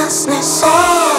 It's necessary.